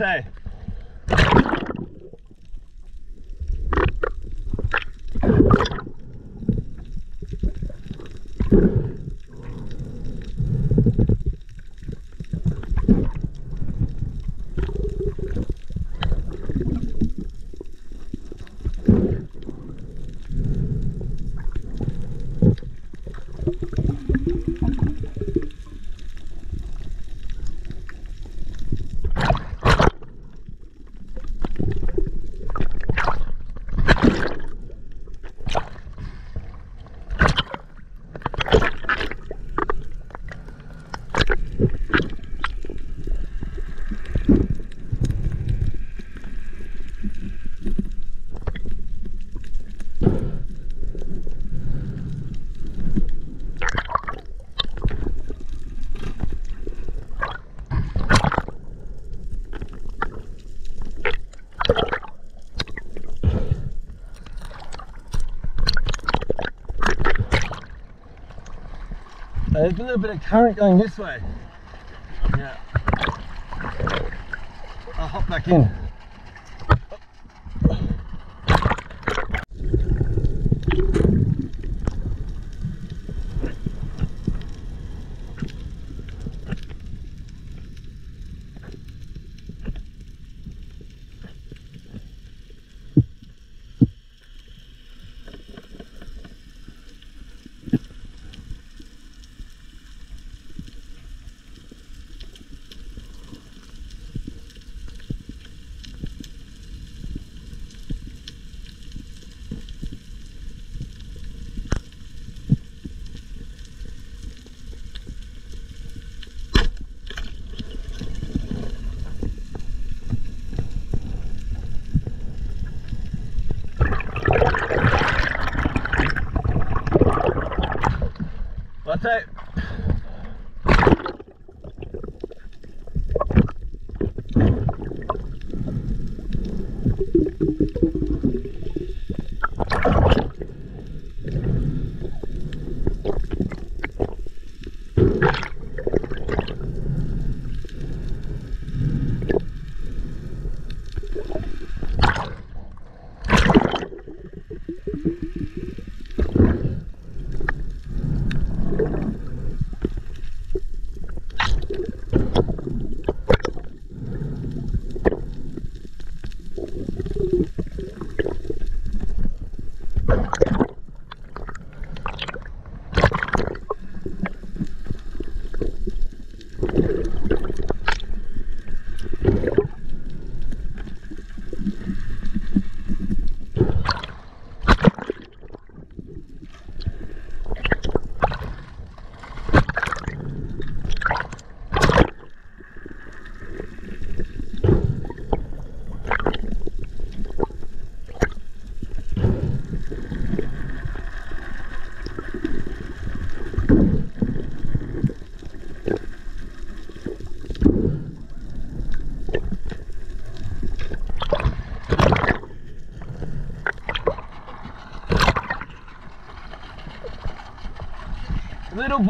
Latte. There's a little bit of current going this way. Yeah. I'll hop back in.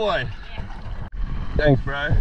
Boy. Thanks, bro.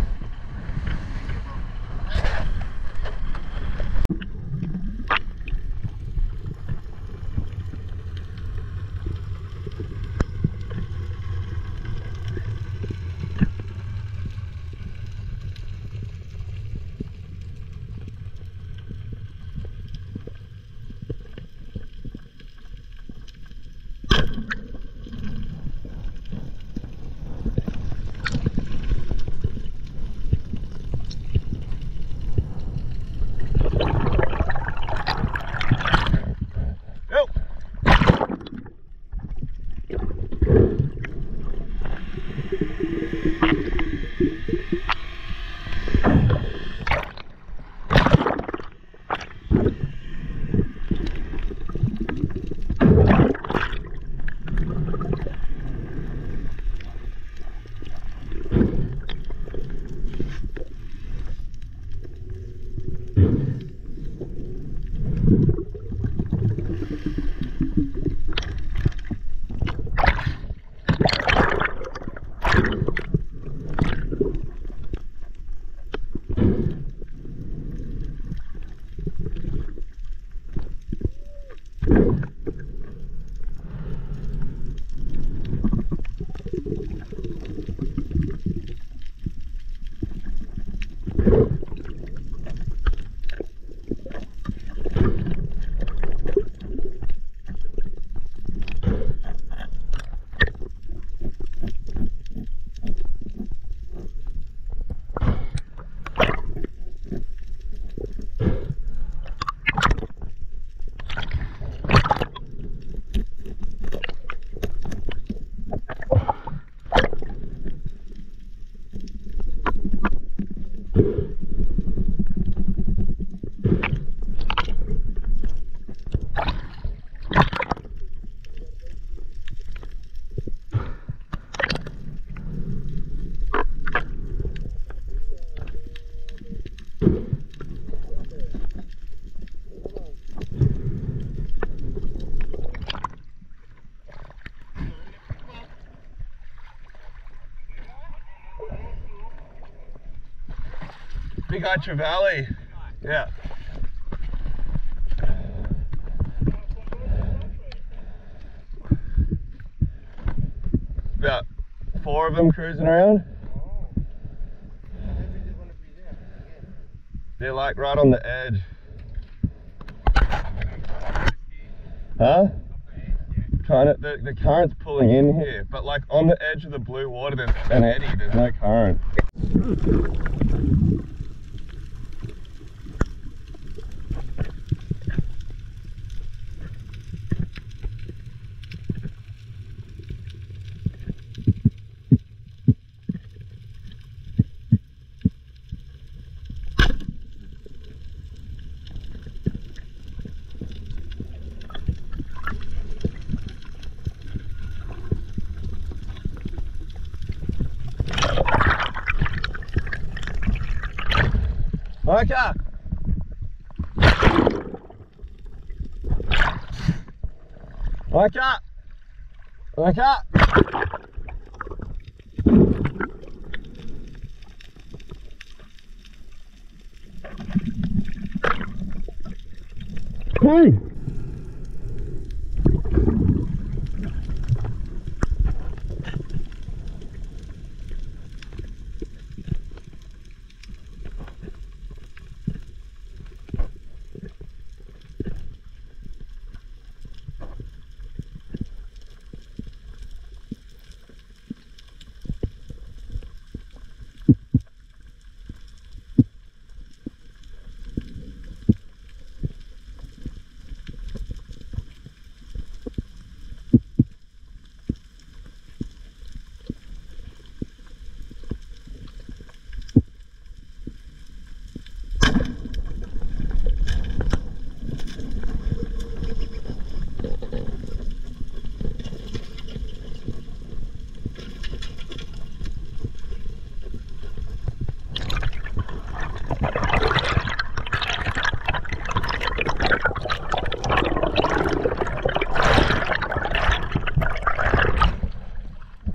Eye Trevally. Yeah. About four of them cruising around. They're like right on the edge. Huh? Trying to, the, the current's pulling in here, but like on the edge of the blue water, there's an eddy, there's no current. Mới chưa? Mới chưa? Mới chưa? Hey!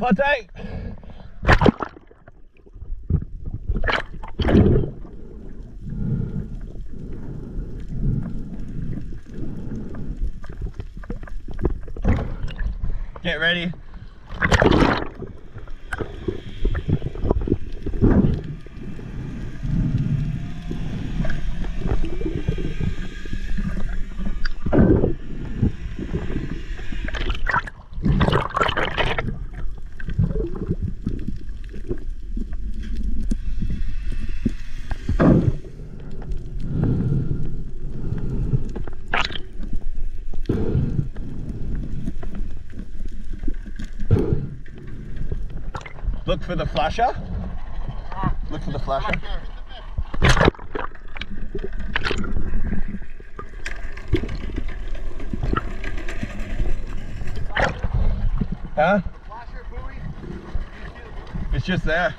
Partake. Get ready. Look for the flasher. Look for the flasher. Huh? It's just there.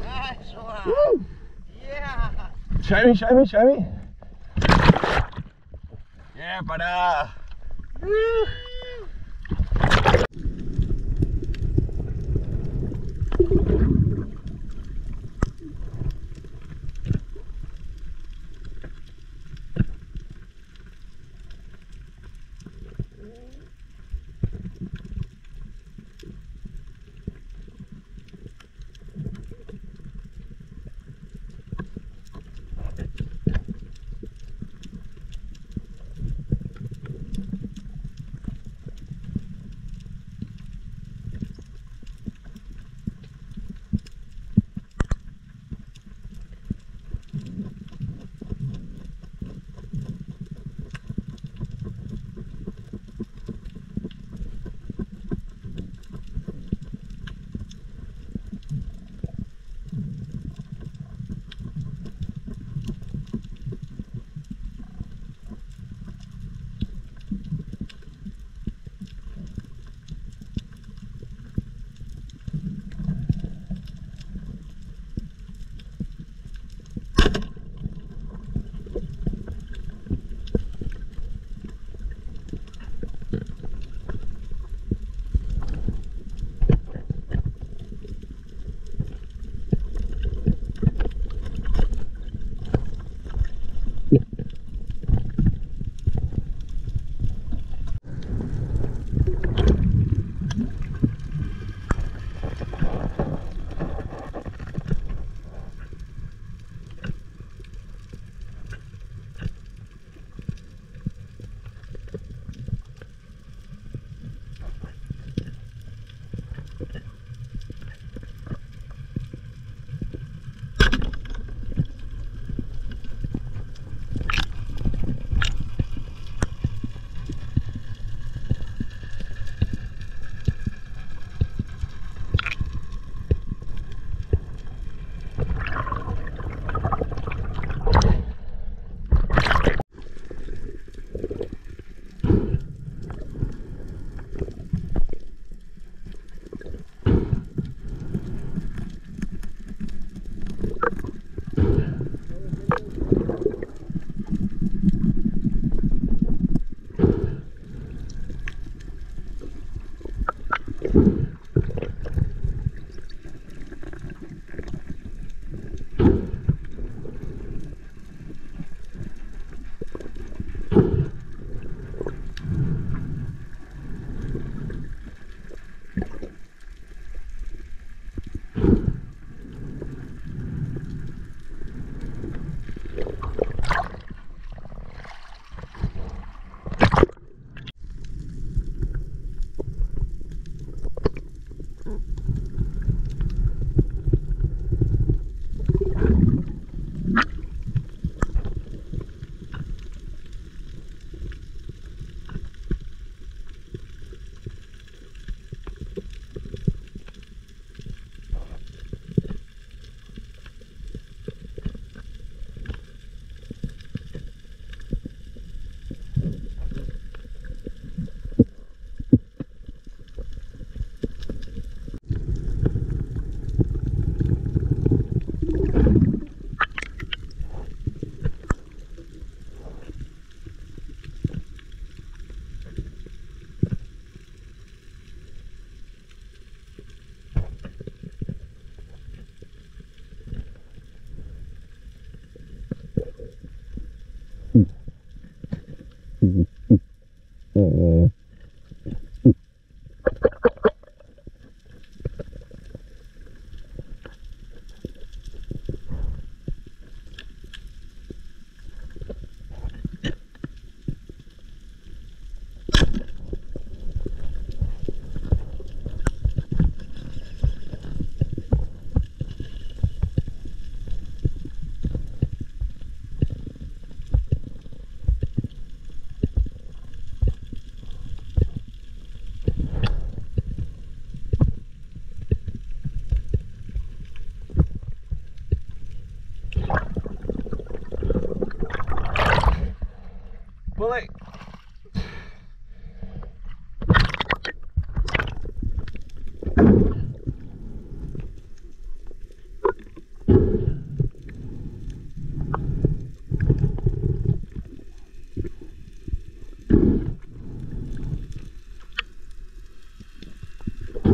Nice one. Woo! Yeah. Show me, show me, show me. Yeah, brother. Uh, Woo!